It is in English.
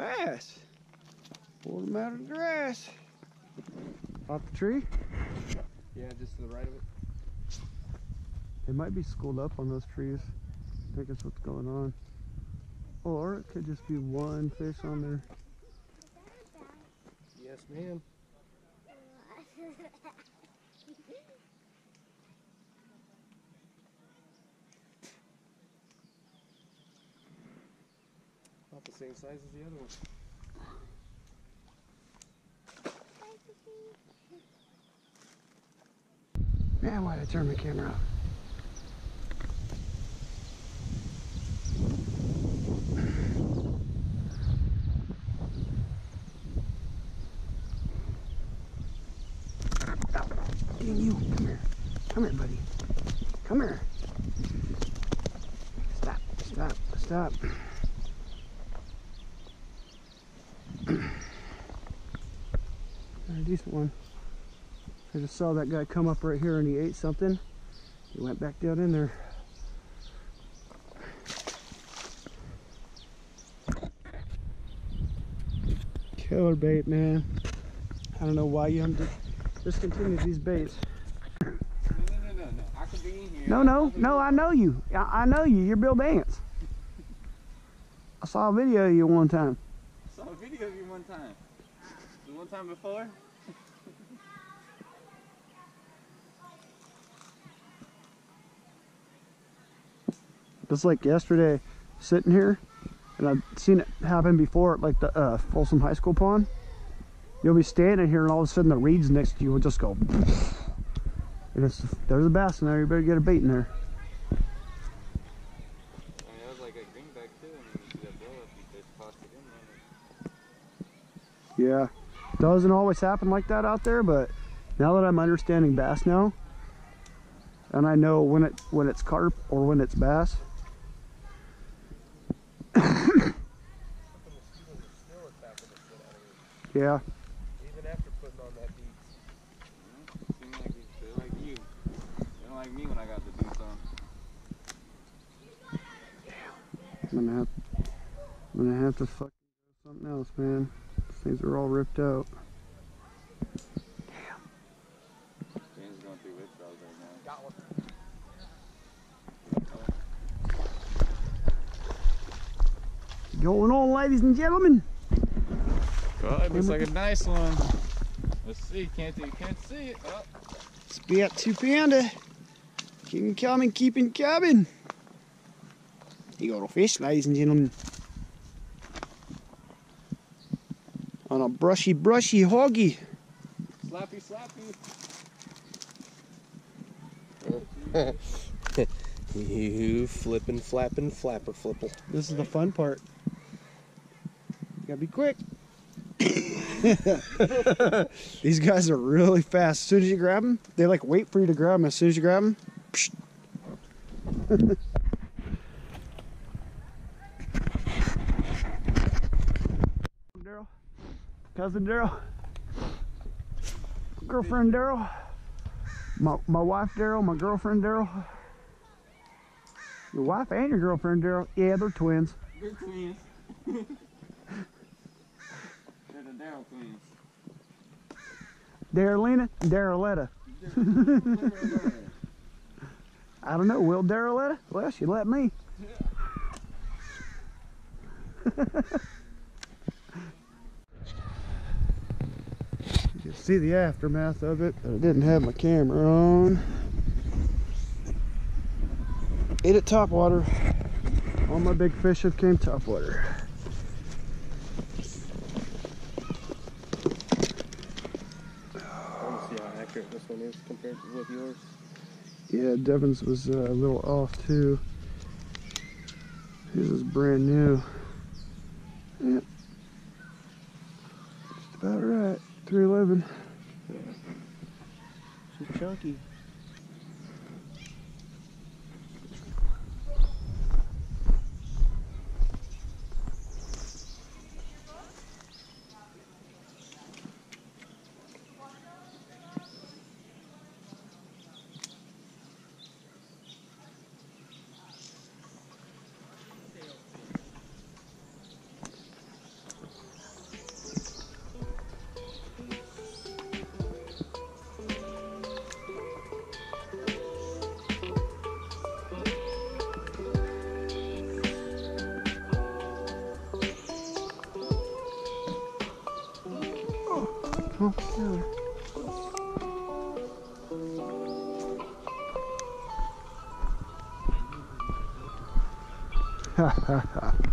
bass. Pulled them out of the grass. Off the tree? Yeah, just to the right of it. They might be schooled up on those trees. I think that's what's going on. Or it could just be one fish on there. Yes, ma'am. same size as the other one. Man, why'd I turn my camera off? Dang you, come here. Come here, buddy. Come here. Stop, stop, stop. A decent one. I just saw that guy come up right here and he ate something. He went back down in there. Killer bait, man. I don't know why you have to discontinue these baits. No, no, no, no. I could be in here. No, no, no, I know you. I, I know you. You're Bill Dance. I saw a video of you one time. Video of you one time. The one time before? Just like yesterday, sitting here, and I've seen it happen before at like the uh, Folsom High School pond. You'll be standing here, and all of a sudden the reeds next to you will just go. And it's there's a bass in there. You better get a bait in there. I mean, that was like a greenback too. I mean, you see that blow up, you just tossed it in there. Yeah, doesn't always happen like that out there, but now that I'm understanding bass now, and I know when it when it's carp or when it's bass. yeah, Even after putting on that beat. Seem like they, they like you. They don't like me when I got the beats on. I'm gonna have I'm gonna have to fucking do something else, man. These things are all ripped out. Going through withdrawals right now. Got one. Going on, ladies and gentlemen. Well, it looks like a nice one. Let's see. Can't you can't see it. Oh. Spit to panda. Keep coming, keeping coming. You got a fish, ladies and gentlemen. On a brushy, brushy hoggy. Slappy, slappy. You flippin', flappin', flapper flipple. This is the fun part. You gotta be quick. These guys are really fast. As soon as you grab them, they like wait for you to grab them. As soon as you grab them, Daryl, cousin Daryl, girlfriend Daryl, my my wife Daryl, my girlfriend Daryl. Your wife and your girlfriend Daryl, yeah, they're twins. They're twins. They're the Daryl twins. Darylina, Daryletta. I don't know. Will Daryletta? Well, she let me. you can see the aftermath of it, but I didn't have my camera on. Ate it topwater. All my big fish have came topwater. I to see how accurate this one is compared to with yours. Yeah, Devin's was uh, a little off too. His is brand new. Yeah. Just about right. 311. She's chunky. Yeah. Ha ha ha.